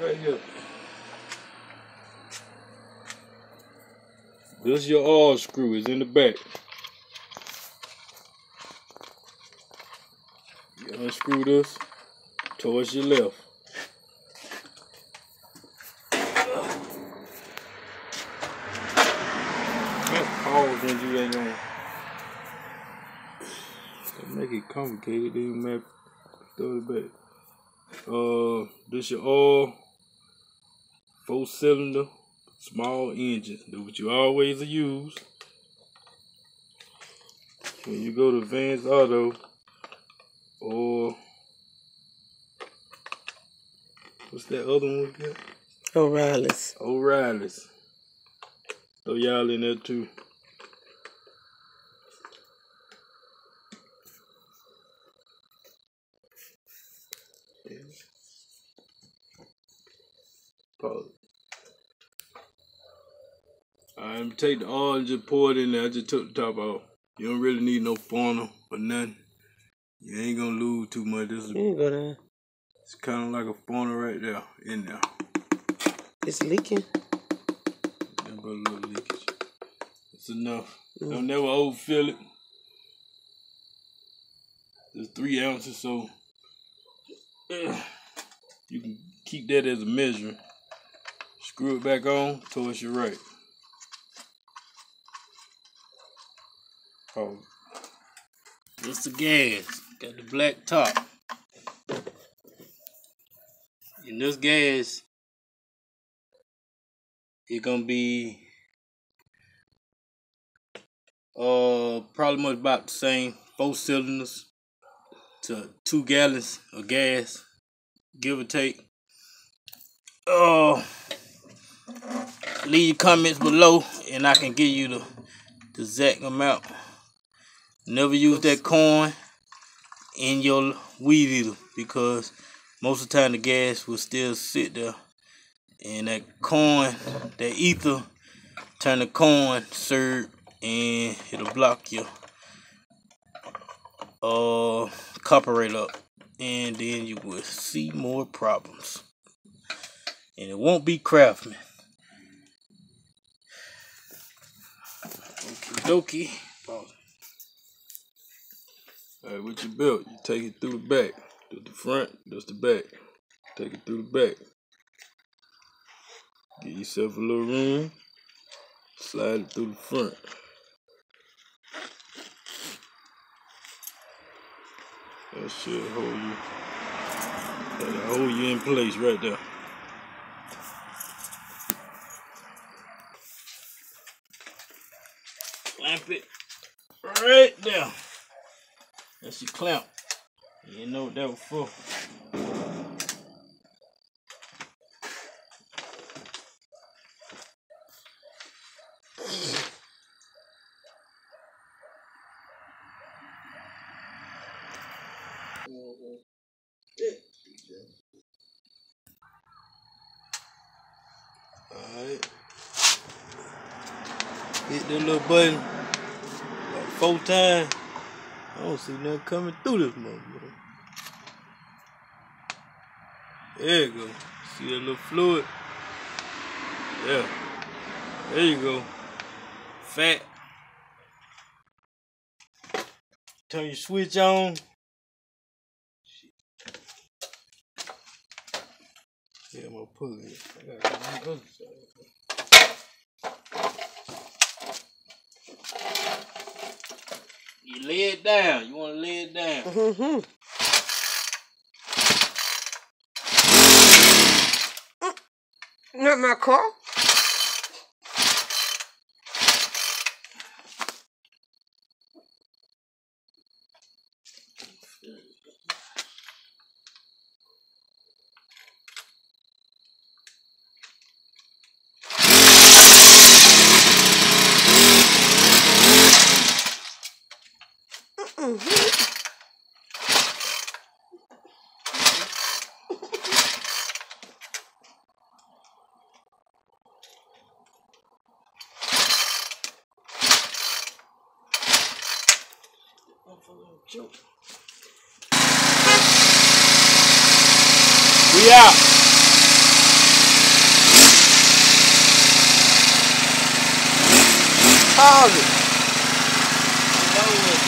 Right here. This your oil screw is in the back. You unscrew this towards your left. Pause when you ain't gonna make it complicated, then man throw it back. Uh this your oil, four cylinder, small engine. Do what you always use. When you go to Vance Auto or what's that other one we got? O'Reilly's. O'Reilly's. Throw y'all in there too. Pause. Alright, take the oil and just pour it in there. I just took the top off. You don't really need no funnel or nothing. You ain't gonna lose too much. This is You go down. it's kind of like a funnel right there in there. It's leaking. There but a little leakage. It's enough. Mm. Don't never overfill it. There's three ounces, so you can keep that as a measure. Screw it back on towards your right. Oh, this the gas. Got the black top. And this gas, it's gonna be uh probably much about the same four cylinders to two gallons of gas give or take uh leave your comments below and i can give you the, the exact amount never use that coin in your weed eater because most of the time the gas will still sit there. And that coin, that ether, turn the coin syrup and it'll block your uh carburetor up. And then you will see more problems. And it won't be craftsman. Okay dokie with your belt you take it through the back that's the front that's the back take it through the back Give yourself a little room. Slide it through the front. That should hold you. That'll hold you in place right there. Clamp it right there. That's your clamp. You know what that was for. Alright. Hit that little button about four times. I don't see nothing coming through this motherfucker. There you go. See that little fluid? Yeah. There you go. Fat. Turn your switch on. Yeah, I'm gonna pull it. I gotta go on the other side. Lay it down. You wanna lay it down. Mm-hmm. Not my car. for little. We out. Pause it.